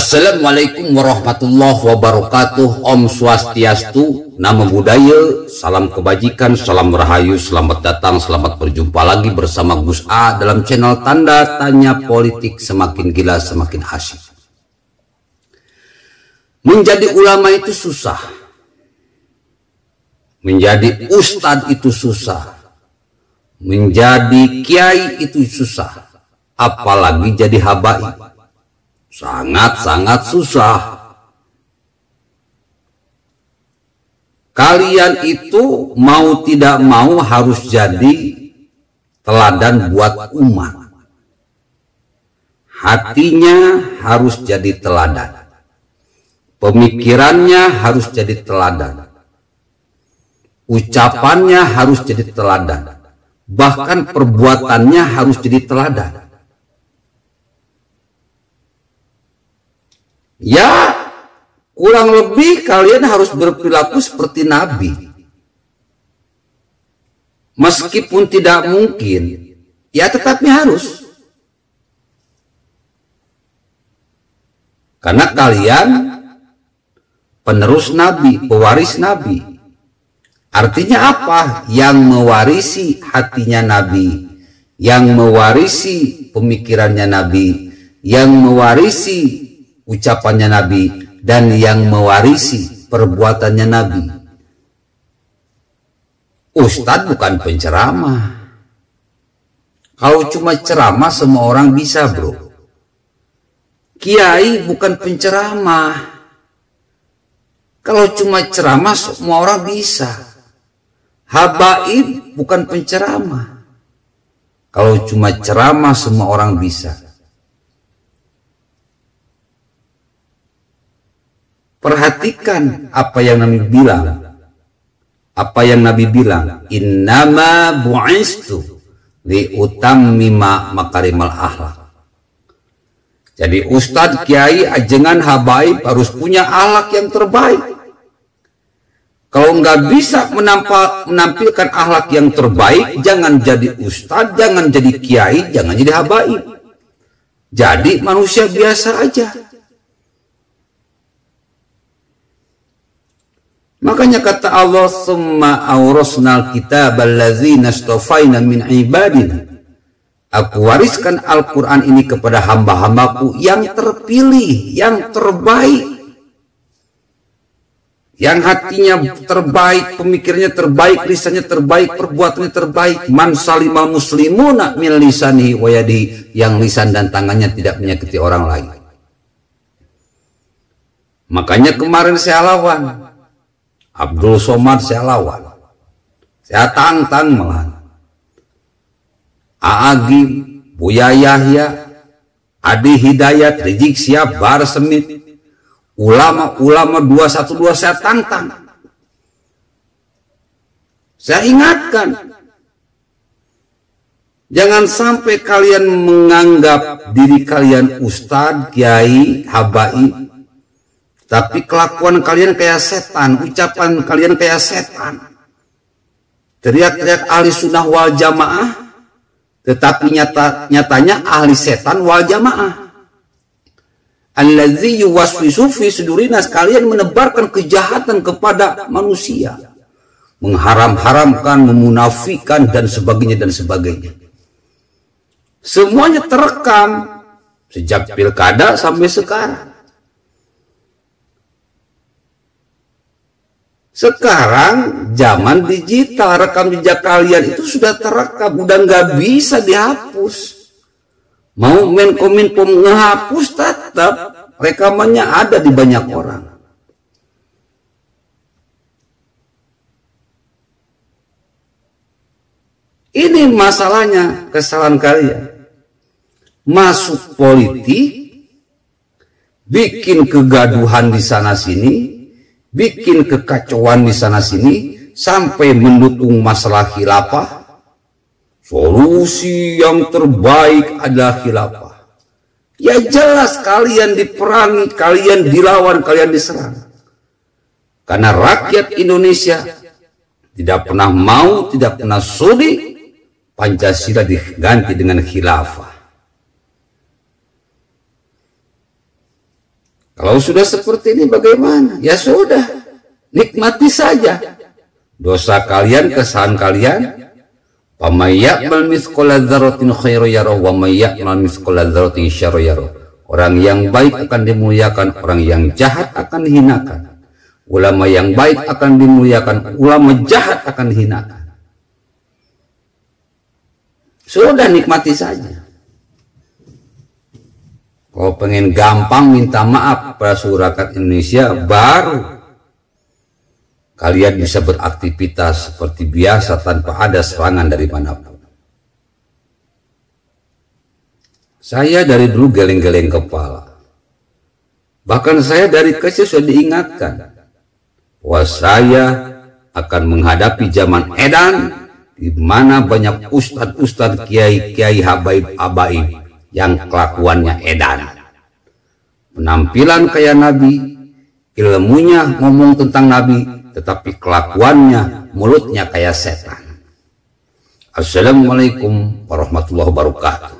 Assalamualaikum warahmatullahi wabarakatuh. Om Swastiastu Nama budaya Salam kebajikan Salam rahayu Selamat datang Selamat berjumpa lagi bersama Gus A Dalam channel Tanda Tanya Politik Semakin gila semakin asyik. Menjadi ulama itu susah. Menjadi ustadz itu susah. Menjadi kiai itu susah. Apalagi jadi habaib sangat-sangat susah. Kalian itu mau tidak mau harus jadi teladan buat umat. Hatinya harus jadi teladan. Pemikirannya harus jadi teladan. Ucapannya harus jadi teladan. Bahkan perbuatannya harus jadi teladan. Ya, kurang lebih kalian harus berperilaku seperti Nabi. Meskipun tidak mungkin, ya tetapi harus. Karena kalian penerus Nabi, pewaris Nabi. Artinya apa? Yang mewarisi hatinya Nabi, yang mewarisi pemikirannya Nabi, yang mewarisi ucapannya Nabi dan yang mewarisi perbuatannya Nabi. Ustadz bukan penceramah. Kalau cuma ceramah semua orang bisa bro. Kiai bukan penceramah. Kalau cuma ceramah semua orang bisa. Habaib bukan penceramah. Kalau cuma ceramah semua orang bisa. Perhatikan apa yang Nabi bilang. Apa yang Nabi bilang. Innama bu'istu li utammima makarimal ahlak. Jadi ustadz, kiai, ajengan, habaib harus punya ahlak yang terbaik. Kalau nggak bisa menampal, menampilkan ahlak yang terbaik, jangan jadi ustadz, jangan jadi kiai, jangan jadi habaib. Jadi manusia biasa aja. Makanya kata Allah summa awrasnal kitab allazina min ibadina. Aku wariskan Al-Quran ini kepada hamba-hambaku yang terpilih, yang terbaik. Yang hatinya terbaik, pemikirnya terbaik, lisannya terbaik, perbuatannya terbaik. Man salimal muslimuna min lisani wayadi. Yang lisan dan tangannya tidak menyakiti orang lain. Makanya kemarin saya lawan Abdul Somad saya lawan. Saya tantang malah. Aagi, Buya Yahya, Adi Hidayat, Rizik Siap, Bar Semit, ulama-ulama 212 saya tantang. Saya ingatkan, jangan sampai kalian menganggap diri kalian ustadz, kiai, habai, tapi kelakuan kalian kayak setan, ucapan kalian kayak setan. Teriak-teriak ahli sunnah wal jamaah, tetapi nyata, nyatanya ahli setan wal jamaah. Allazi yuwaswisu fi sudurinas kalian menebarkan kejahatan kepada manusia. Mengharam-haramkan, memunafikan dan sebagainya dan sebagainya. Semuanya terekam sejak pilkada sampai sekarang. Sekarang zaman digital rekam jejak kalian itu sudah terekam, udah nggak bisa dihapus. Mau Menkominfo menghapus tetap rekamannya ada di banyak orang. Ini masalahnya kesalahan kalian. Masuk politik, bikin kegaduhan di sana sini, bikin kekacauan di sana sini sampai mendukung masalah khilafah? Solusi yang terbaik adalah khilafah. Ya jelas kalian diperangi kalian dilawan kalian diserang. Karena rakyat Indonesia tidak pernah mau tidak pernah sudi Pancasila diganti dengan khilafah Kalau sudah seperti ini bagaimana? Ya sudah, nikmati saja. Dosa kalian, kesalahan kalian, wa. Orang yang baik akan dimuliakan, orang yang jahat akan dihinakan. Ulama yang baik akan dimuliakan, ulama jahat akan dihinakan. Sudah nikmati saja. Kalau pengen gampang minta maaf pada seluruh rakyat Indonesia, baru kalian bisa beraktivitas seperti biasa tanpa ada serangan dari mana pun. Saya dari dulu geleng-geleng kepala. Bahkan saya dari kecil sudah diingatkan bahwa saya akan menghadapi zaman edan di mana banyak ustadz-ustadz kiai-kiai habaib-habaib yang kelakuannya edan. Penampilan kayak Nabi, ilmunya ngomong tentang Nabi, tetapi kelakuannya mulutnya kayak setan. Assalamualaikum warahmatullahi wabarakatuh.